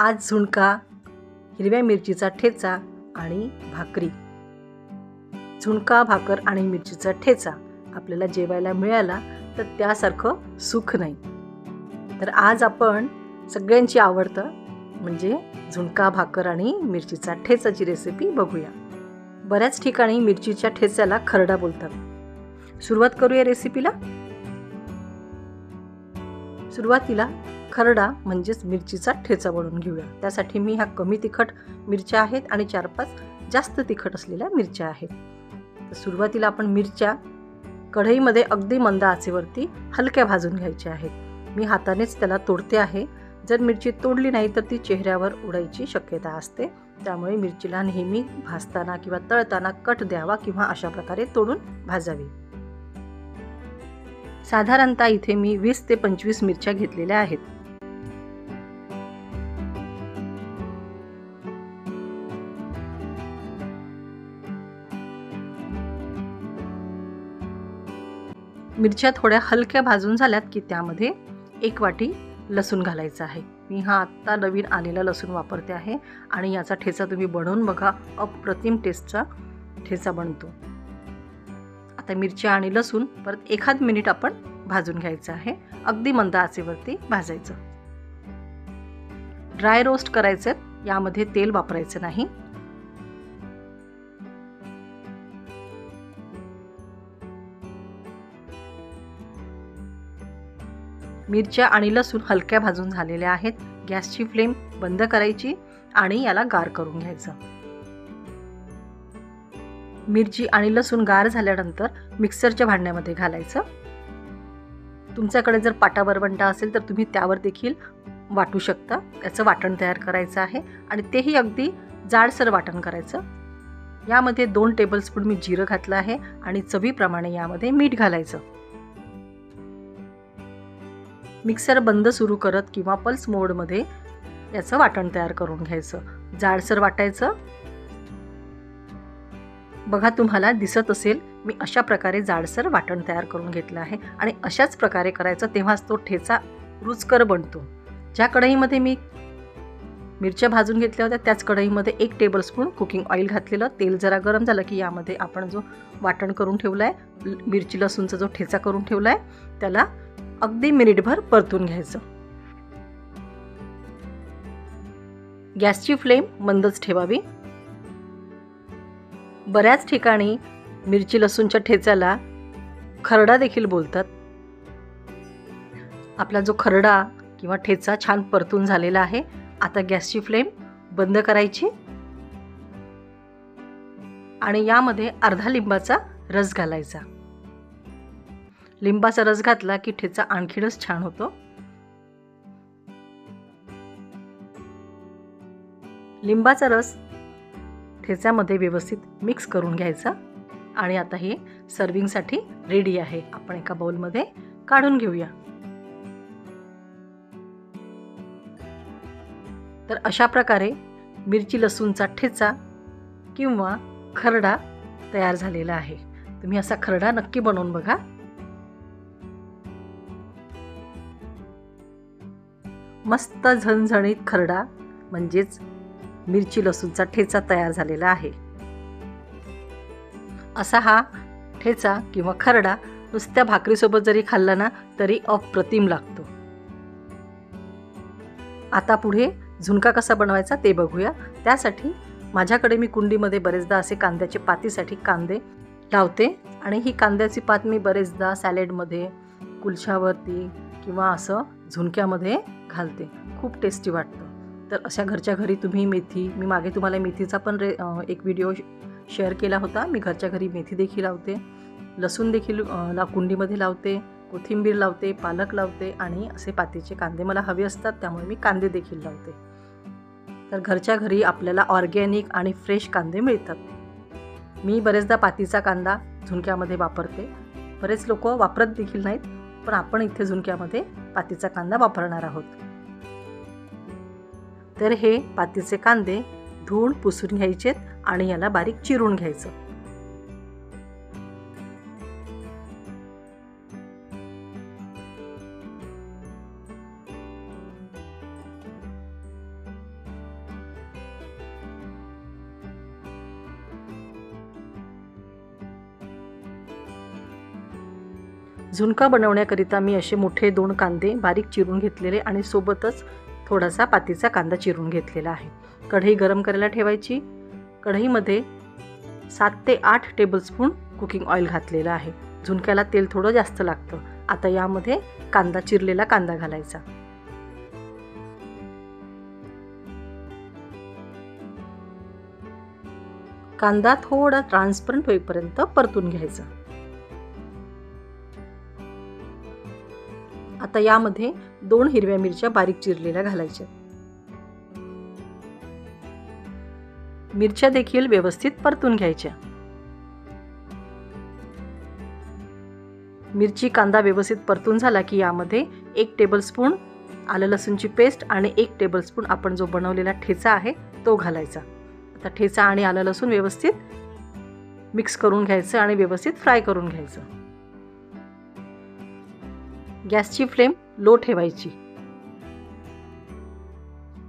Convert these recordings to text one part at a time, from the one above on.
आज झुणका हिरव्या मिरचीचा ठेचा आणि भाकरी. झुणका भाकर आणि मिरचीचा ठेचा आपल्याला जेवायला मिळाला तर त्यासारखं सुख नाही. तर आज आपण सगळ्यांची आवडतं म्हणजे झुणका भाकर आणि मिरचीचा ठेचाची रेसिपी बघूया. बऱ्याच ठिकाणी मिरचीच्या ठेच्याला खरडा बोलतात. सुरुवात करूया रेसिपीला सुरुवातीला खरडा म्हणजेच मिरचीचा ठेचा बनवून घेऊया. त्यासाठी मी ह्या कमी तिखट मिरच्या आहेत आणि चार पाच जास्त तिखट असलेल्या मिरच्या आहेत. तर सुरुवातीला आपण मिरच्या कढईमध्ये अगदी मंद आचेवरती हलक्या भाजून घ्यायच्या आहेत. मी हातानेच त्याला तोडते आहे. जर मिरची तोडली नाही तर ती चेहऱ्यावर उडायची शक्यता असते. त्यामुळे मिरचीला नेहमी भाजताना किंवा तळताना कट द्यावा किंवा अशा प्रकारे तोडून भाजावी. साधारणतः इथे मी वीस ते पंचवीस मिरच्या घेतलेल्या आहेत. मिरच्या थोड्या हलक्या भाजून झाल्यात की त्यामध्ये एक वाटी लसूण घालायचं आहे. मी हा आत्ता नवीन आलेला लसूण वापरते आहे आणि याचा ठेचा तुम्ही बनवून बघा. अप्रतिम टेस्टचा ठेचा बनतो. आता मिरच्या आणि लसूण परत एखाद मिनिट आपण भाजून घ्यायचं आहे. अगदी मंद आचेवरती भाजायचं. ड्राय रोस्ट करायचं. यामध्ये तेल वापरायचं नाही. मिरच्या आणि लसूण हलक्या भाजून झालेल्या आहेत. गॅसची फ्लेम बंद करायची आणि याला गार करून घ्यायचं. मिरची आणि लसूण गार झाल्यानंतर मिक्सरच्या भांड्यामध्ये घालायचं. तुमच्याकडे जर पाटा बरबंटा असेल तर तुम्ही त्यावर देखील वाटू शकता. त्याचं वाटण तयार करायचं आहे आणि तेही अगदी जाडसर वाटण करायचं. यामध्ये दोन टेबलस्पून मी जिरं घातलं आहे आणि चवीप्रमाणे यामध्ये मीठ घालायचं. मिक्सर बंद सुरू करत किंवा पल्स मोडमध्ये याचं वाटण तयार करून घ्यायचं. जाडसर वाटायचं. बघा तुम्हाला दिसत असेल मी अशा प्रकारे जाडसर वाटण तयार करून घेतलं आहे आणि अशाच प्रकारे करायचं तेव्हाच तो ठेचा रुचकर बनतो. ज्या कढईमध्ये मी मिरच्या भाजून घेतल्या होत्या त्याच कढईमध्ये एक टेबलस्पून कुकिंग ऑइल घातलेलं. तेल जरा गरम झालं की यामध्ये आपण जो वाटण करून ठेवला आहे मिरची लसूणचा जो ठेचा करून ठेवला आहे त्याला अगदी मिनिटभर परतून घ्यायचं. गॅसची फ्लेम मंदच ठेवावी. बऱ्याच ठिकाणी मिरची लसूणच्या ठेचाला खरडा देखील बोलतात. आपला जो खरडा किंवा ठेचा छान परतून झालेला आहे आता गॅसची फ्लेम बंद करायची. आणि यामध्ये अर्धा लिंबाचा रस घालायचा. लिंबाचा रस घातला की ठेचा आणखीनच छान होतो. लिंबाचा रस ठेच्यामध्ये व्यवस्थित मिक्स करून घ्यायचा आणि आता हे सर्विंगसाठी रेडी आहे. आपण एका बाउलमध्ये काढून घेऊया. तर अशा प्रकारे मिरची लसूणचा ठेचा किंवा खरडा तयार झालेला आहे. तुम्ही असा खरडा नक्की बनवून बघा. मस्त झणझणीत खरडा म्हणजेच मिरची लसूणचा ठेचा तयार झालेला आहे. असा हा ठेचा किंवा खरडा नुसत्या भाकरीसोबत जरी खाल्ला ना तरी अप्रतिम लागतो. आता पुढे झुणका कसा बनवायचा ते बघूया. त्यासाठी माझ्याकडे मी कुंडीमध्ये बरेचदा असे कांद्याचे पातीसाठी कांदे लावते आणि ही कांद्याची पात मी बरेचदा सॅलेडमध्ये कुलशावरती किंवा असं झुणक्यामध्ये घालते. खूप टेस्टी वाटतं. तर अशा घरच्या घरी तुम्ही मेथी मी मागे तुम्हाला मेथीचा पण रे एक व्हिडिओ शेअर केला होता. मी घरच्या घरी मेथी देखील लावते. लसूण देखील ला कुंडीमध्ये लावते. कोथिंबीर लावते पालक लावते आणि असे पातीचे कांदे मला हवे असतात त्यामुळे मी कांदे देखील लावते. तर घरच्या घरी आपल्याला ऑर्गॅनिक आणि फ्रेश कांदे मिळतात. मी बरेचदा पातीचा कांदा झुणक्यामध्ये वापरते. बरेच लोक वापरत देखील नाहीत. पण आपण इथे झुणक्यामध्ये पातीचा कांदा वापरणार आहोत. तर हे पातीचे कांदे धुवून पुसून घ्यायचेत आणि याला बारीक चिरून घ्यायचं. झुणका बनवण्याकरिता मी असे मोठे दोन कांदे बारीक चिरून घेतलेले आणि सोबतच थोडासा पातीचा कांदा चिरून घेतलेला आहे. कढई गरम करायला ठेवायची. कढईमध्ये सात ते आठ टेबलस्पून कुकिंग ऑइल घातलेलं आहे. झुणक्याला तेल थोडं जास्त लागतं. आता यामध्ये कांदा चिरलेला कांदा घालायचा. कांदा थोडा ट्रान्सपरंट होईपर्यंत परतून घ्यायचा. आता यामध्ये दोन हिरव्या मिरच्या बारीक चिरलेल्या घालायच्या. मिरच्या देखील व्यवस्थित परतून घ्यायच्या. मिरची कांदा व्यवस्थित परतून झाला की यामध्ये एक टेबलस्पून आलं लसूणची पेस्ट आणि एक टेबलस्पून आपण जो बनवलेला ठेचा आहे तो घालायचा. आता ठेचा आणि आलं लसूण व्यवस्थित मिक्स करून घ्यायचं आणि व्यवस्थित फ्राय करून घ्यायचं. गॅसची फ्लेम लो ठेवायची.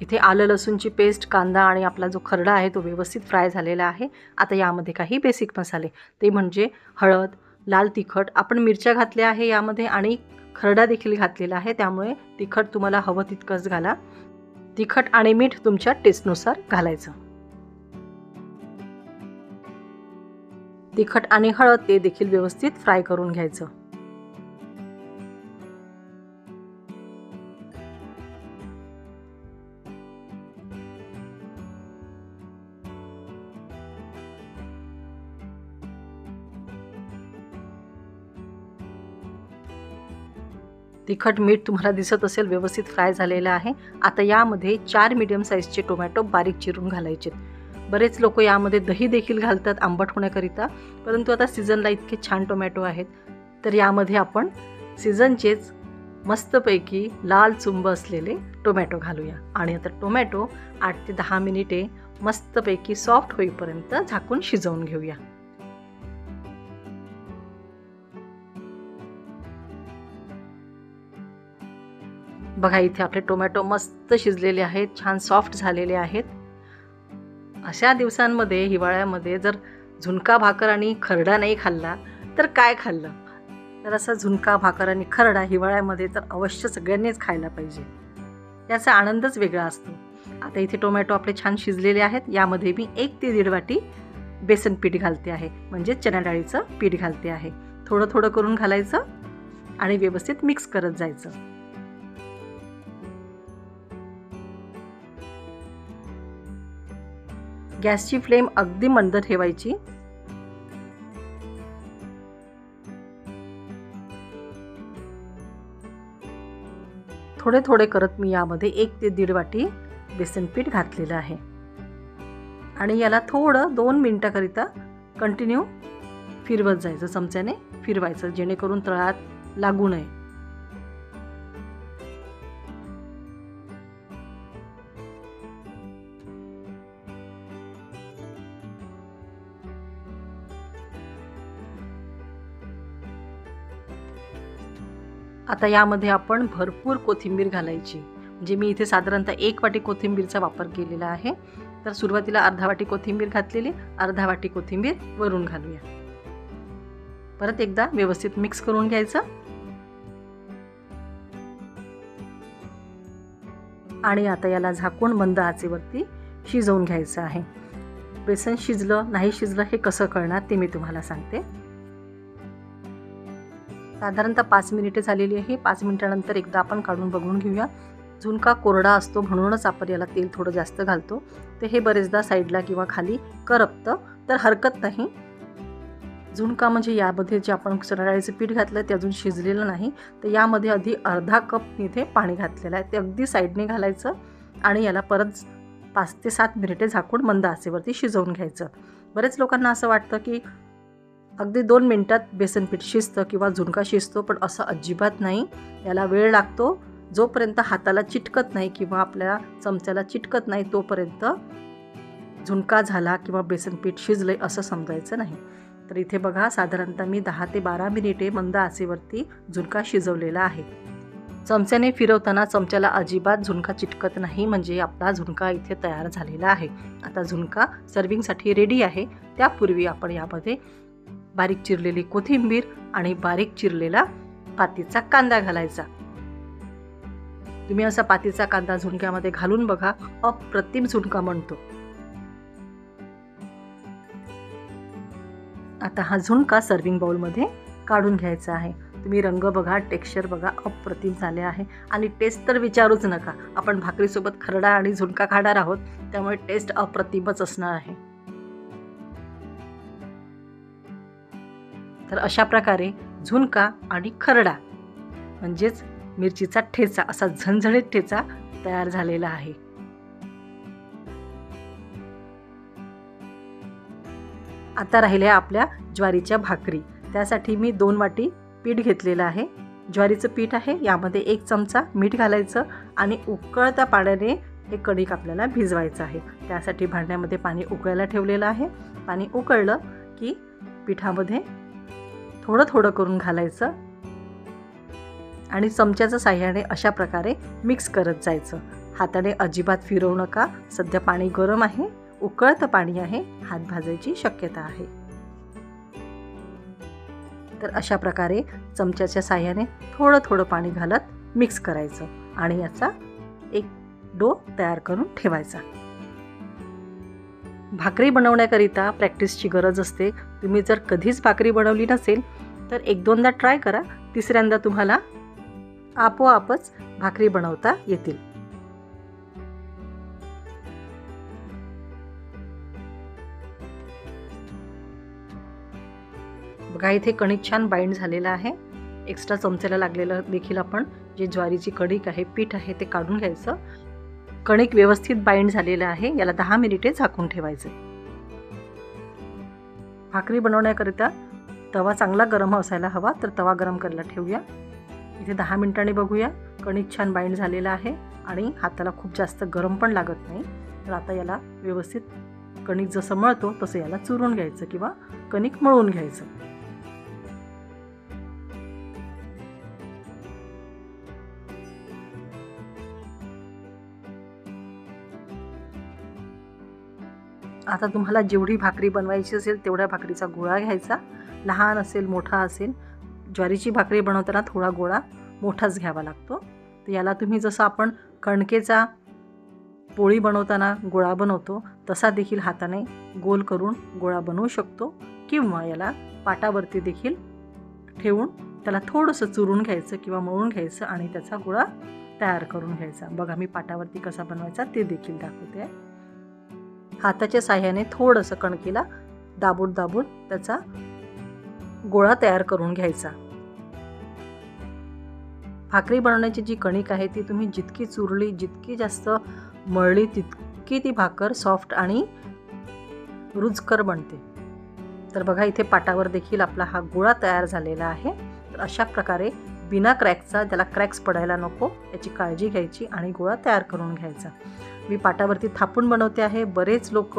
इथे आलं लसूणची पेस्ट कांदा आणि आपला जो खरडा आहे तो व्यवस्थित फ्राय झालेला आहे. आता यामध्ये काही बेसिक मसाले. ते म्हणजे हळद लाल तिखट आपण मिरच्या घातल्या आहे यामध्ये आणि खरडा देखील घातलेला आहे त्यामुळे तिखट तुम्हाला हवं तितकंच घाला. तिखट आणि मीठ तुमच्या टेस्टनुसार घालायचं. तिखट आणि हळद ते देखील व्यवस्थित फ्राय करून घ्यायचं. तिखट मीठ तुम्हाला दिसत असेल व्यवस्थित फ्राय झालेलं आहे. आता यामध्ये चार मीडियम साईजचे टोमॅटो बारीक चिरून घालायचे बरेच लोक यामध्ये दही देखील घालतात आंबट होण्याकरिता परंतु आता सीझनला इतके छान टोमॅटो आहेत. तर यामध्ये आपण सीझनचेच मस्तपैकी लाल चुंब असलेले टोमॅटो घालूया. आणि आता टोमॅटो आठ ते दहा मिनिटे मस्तपैकी सॉफ्ट होईपर्यंत झाकून शिजवून घेऊया. बघा इथे आपले टोमॅटो मस्त शिजलेले आहेत छान सॉफ्ट झालेले आहेत. अशा दिवसांमध्ये हिवाळ्यामध्ये जर झुणका भाकर आणि खरडा नाही खाल्ला तर काय खाल्लं? तर असा झुणका भाकर आणि खरडा हिवाळ्यामध्ये तर अवश्य सगळ्यांनीच खायला पाहिजे. याचा आनंदच वेगळा असतो. आता इथे टोमॅटो आपले छान शिजलेले आहेत. यामध्ये मी एक ते दीड वाटी बेसन पीठ घालते आहे. म्हणजे चणा डाळीचं पीठ घालते आहे. थोडं थोडं करून घालायचं आणि व्यवस्थित मिक्स करत जायचं. गॅसची फ्लेम अगदी मंद ठेवायची. थोडे थोडे करत मी यामध्ये एक ते दीड वाटी बेसन पीठ घातलेलं आहे. आणि याला थोडं दोन मिनटाकरिता कंटिन्यू फिरवत जायचं चमच्याने फिरवायचं जेणेकरून तळात लागू नये. आता यामध्ये आपण भरपूर कोथिंबीर घालायची. म्हणजे मी इथे साधारणतः एक वाटी कोथिंबीरचा वापर केलेला आहे. तर सुरुवातीला अर्धा वाटी कोथिंबीर घातलेली अर्धा वाटी कोथिंबीर वरून घालूया. परत एकदा व्यवस्थित मिक्स करून घ्यायचं. आणि आता याला झाकून मंद आचेवरती शिजवून घ्यायचं आहे. बेसन शिजलं नाही शिजलं हे कसं कळणार ते मी तुम्हाला सांगते. साधारणतः पाच मिनिटे झालेली आहे. पाच मिनिटानंतर एकदा आपण काढून बघून घेऊया. झुणका कोरडा असतो म्हणूनच आपण याला तेल थोडं जास्त घालतो. ते हे बरेचदा साईडला किंवा खाली करपतं. तर हरकत नाही. झुणका म्हणजे यामध्ये जे आपण चणाडाळीचं पीठ घातलं आहे ते अजून शिजलेलं नाही. तर यामध्ये आधी अर्धा कप इथे पाणी घातलेलं आहे. ते अगदी साईडने घालायचं आणि याला परत पाच ते सात मिनिटे झाकून मंद आचेवरती शिजवून घ्यायचं. बरेच लोकांना असं वाटतं की अगदी दोन मिनटात बेसनपीठ शिजतं किंवा झुणका शिजतो पण असं अजिबात नाही. याला वेळ लागतो. जोपर्यंत हाताला चिटकत नाही किंवा आपल्या चमच्याला चिटकत नाही तोपर्यंत झुणका झाला किंवा बेसनपीठ शिजलं शिजले असं समजायचं नाही. तर इथे बघा साधारणतः मी दहा ते बारा मिनिटे मंद आचेवरती झुणका शिजवलेला आहे. चमच्याने फिरवताना चमच्याला अजिबात झुणका चिटकत नाही म्हणजे आपला झुणका इथे तयार झालेला आहे. आता झुणका सर्विंगसाठी रेडी आहे. त्यापूर्वी आपण यामध्ये बारीक चिरलेली कोथिंबीर आणि बारीक चिरलेला पातीचा कांदा घालायचा. तुम्ही असा पातीचा कांदा झुणक्यामध्ये घालून बघा अप्रतिम झुणका म्हणतो आता हा झुणका सर्विंग बाउलमध्ये काढून घ्यायचा आहे. तुम्ही रंग बघा टेक्स्चर बघा अप्रतिम झाले आहे. आणि टेस्ट तर विचारूच नका. आपण भाकरीसोबत खरडा आणि झुणका खाणार आहोत त्यामुळे टेस्ट अप्रतिमच असणार आहे. तर अशा प्रकारे झुणका आणि खरडा म्हणजेच मिरचीचा ठेचा असा झणझणीत ठेचा तयार झालेला आहे. आता राहिल्या आपल्या ज्वारीच्या भाकरी. त्यासाठी मी दोन वाटी पीठ घेतलेलं आहे. ज्वारीचं पीठ आहे यामध्ये एक चमचा मीठ घालायचं आणि उकळत्या पाण्याने हे कणिक आपल्याला भिजवायचं आहे. त्यासाठी भांड्यामध्ये पाणी उकळायला ठेवलेलं आहे. पाणी उकळलं की पिठामध्ये थोडं थोडं करून घालायचं. आणि चमच्याच्या साह्याने अशा प्रकारे मिक्स करत जायचं. हाताने अजिबात फिरवू नका. सध्या पाणी गरम आहे. उकळतं पाणी आहे. हात भाजायची शक्यता आहे. तर अशा प्रकारे चमच्याच्या साह्याने थोडं थोडं पाणी घालत मिक्स करायचं. आणि याचा एक डो तयार करून ठेवायचा. भाकरी बनवण्याकरिता प्रॅक्टिसची गरज असते. तुम्ही जर कधीच भाकरी बनवली नसेल तर एक दोनदा ट्राय करा. तिसऱ्यांदा तुम्हाला आपोआपच भाकरी बनवता येतील. बघा इथे कणिक छान बाइंड झालेलं आहे. एक्स्ट्रा चमच्याला लागलेलं देखील आपण जे ज्वारीची कणिक आहे पीठ आहे ते काढून घ्यायचं. कणिक व्यवस्थित बाइंड झालेलं आहे. याला दहा मिनिटे झाकून ठेवायचं. भाकरी बनवण्याकरिता तवा चांगला गरम असायला हवा तर तवा गरम करायला ठेवूया. इथे दहा मिनिटांनी बघूया. कणिक छान बाइंड झालेलं आहे आणि हाताला खूप जास्त गरम पण लागत नाही. तर आता याला व्यवस्थित कणिक जसं मळतो तसं याला चुरून घ्यायचं किंवा कणिक मळून घ्यायचं. आता तुम्हाला जेवढी भाकरी बनवायची असेल तेवढ्या भाकरीचा गोळा घ्यायचा. लहान असेल मोठा असेल ज्वारीची भाकरी बनवताना थोडा गोळा मोठाच घ्यावा लागतो. तर याला तुम्ही जसं आपण कणकेचा पोळी बनवताना गोळा बनवतो तसा देखील हाताने गोल करून गोळा बनवू शकतो. किंवा याला पाटावरती देखील ठेवून त्याला थोडंसं चुरून घ्यायचं किंवा मळून घ्यायचं आणि त्याचा गोळा तयार करून घ्यायचा. बघा मी पाटावरती कसा बनवायचा ते देखील दाखवते. हाताच्या साह्याने थोडंसं कणकीला दाबून दाबून त्याचा गोळा तयार करून घ्यायचा. भाकरी बनवण्याची जी कणिक आहे ती तुम्ही जितकी चुरली जितकी जास्त मळली तितकी ती भाकर सॉफ्ट आणि रुचकर बनते. तर बघा इथे पाटावर देखील आपला हा गोळा तयार झालेला आहे. तर अशा प्रकारे बिना क्रॅकचा त्याला क्रॅक्स पडायला नको याची काळजी घ्यायची आणि गोळा तयार करून घ्यायचा. मी पाटावरती थापून बनवते आहे. बरेच लोक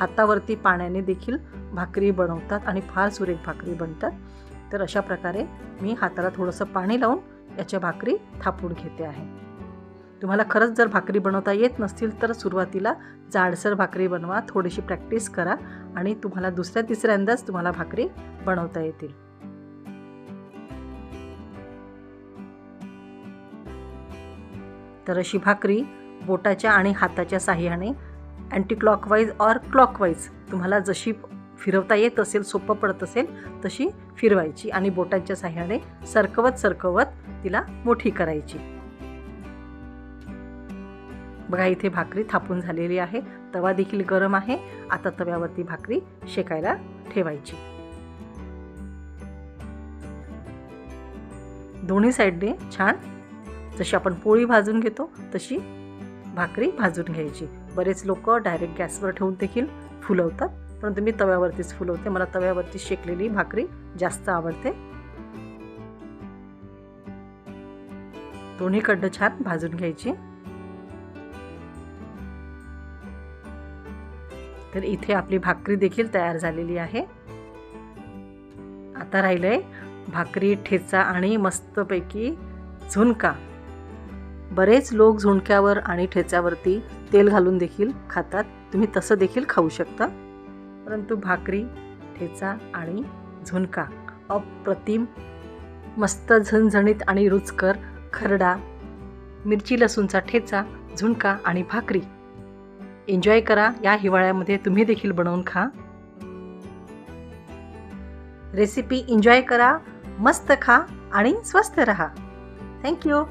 हातावरती पाण्याने देखील भाकरी बनवतात आणि फार सुरेख भाकरी बनतात. तर अशा प्रकारे मी हाताला थोडंसं पाणी लावून याच्या भाकरी थापून घेते आहे. तुम्हाला खरंच जर भाकरी बनवता येत नसतील तर सुरुवातीला जाडसर भाकरी बनवा थोडीशी प्रॅक्टिस करा आणि तुम्हाला दुसऱ्या तिसऱ्यांदाच तुम्हाला भाकरी बनवता येतील. तर अशी भाकरी बोटाच्या आणि हाताच्या साह्याने अँटी क्लॉकवाईज ऑर क्लॉकवाईज तुम्हाला जशी फिरवता येत असेल सोपं पडत असेल तशी फिरवायची आणि बोटांच्या साह्याने सरकवत सरकवत तिला मोठी करायची. बघा इथे भाकरी थापून झालेली आहे. तवा देखील गरम आहे. आता तव्यावरती भाकरी शेकायला ठेवायची. दोन्ही साईडने छान जशी आपण पोळी भाजून घेतो तशी भाकरी भाजून घ्यायची. बरेच लोक डायरेक्ट गॅसवर ठेवून देखील फुलवतात. परंतु मी तव्यावरतीच फुलवते. मला तव्यावरती शेकलेली भाकरी जास्त आवडते. दोन्हीकडनं छान भाजून घ्यायची. तर इथे आपली भाकरी देखील तयार झालेली आहे. आता राहिलंय भाकरी ठेचा आणि मस्तपैकी झुणका. बरेच लोक झुणक्यावर आणि ठेच्यावरती तेल घालून देखील खातात. तुम्ही तसं देखील खाऊ शकता. परंतु भाकरी ठेचा आणि झुणका अप्रतिम. मस्त झणझणीत आणि रुचकर खरडा मिरची लसूणचा ठेचा झुणका आणि भाकरी. एन्जॉय करा. या हिवाळ्यामध्ये तुम्ही देखील बनवून खा. रेसिपी एन्जॉय करा. मस्त खा आणि स्वस्थ रहा. थँक्यू